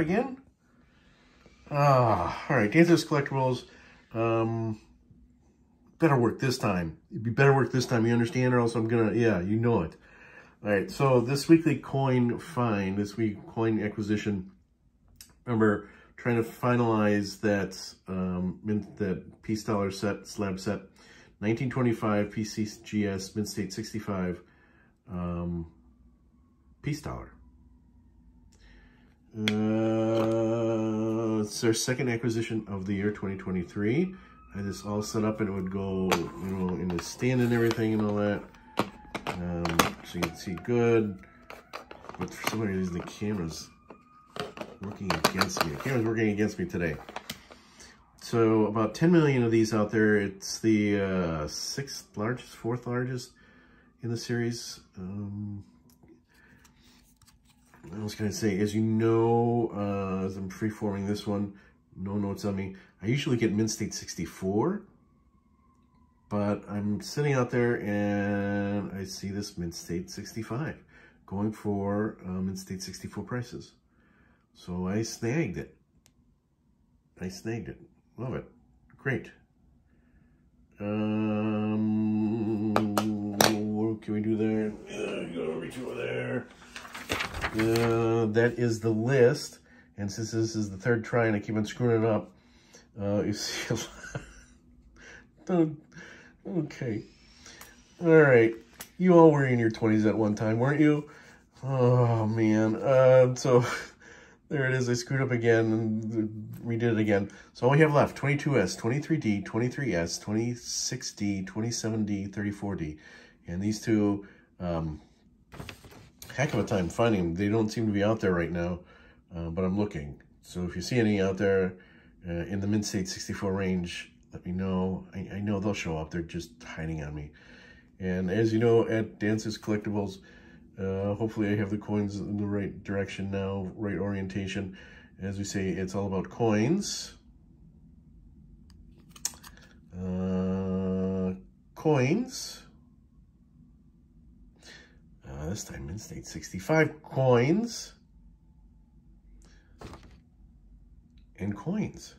again? Ah, all right, Dancer's Collectibles. Um, better work this time. It'd be better work this time, you understand? Or else I'm gonna, yeah, you know it. All right, so this weekly coin find, this week coin acquisition, remember trying to finalize that um, that Peace Dollar set, slab set, 1925 PCGS Mint State 65 um, Peace Dollar. Uh, it's our second acquisition of the year 2023. I had this all set up and it would go, you know, in the stand and everything and all that. Um, so you can see good. But for some reason, the camera's working against me. The camera's working against me today. So about 10 million of these out there. It's the uh, sixth largest, fourth largest in the series. Um, else can I say? As you know, uh, as I'm freeforming this one, no notes on me. I usually get Mint State 64, but I'm sitting out there and I see this Mint State 65 going for uh, Mint State 64 prices. So I snagged it. I snagged it. Love it. Great. Um, what can we do there? Uh, go over there. Uh, that is the list. And since this is the third try and I keep on screwing it up, uh, you see okay. All right. You all were in your 20s at one time, weren't you? Oh, man. Uh, so there it is. I screwed up again and redid it again. So all we have left, 22S, 23D, 23S, 26D, 27D, 34D. And these two, um, heck of a time finding them. They don't seem to be out there right now, uh, but I'm looking. So if you see any out there uh, in the Mint State 64 range, let me know. I, I, know they'll show up. They're just hiding on me. And as you know, at Dancer's Collectibles, uh, hopefully I have the coins in the right direction now, right orientation. As we say, it's all about coins. Uh, coins. This time Mint State 65 coins. And coins.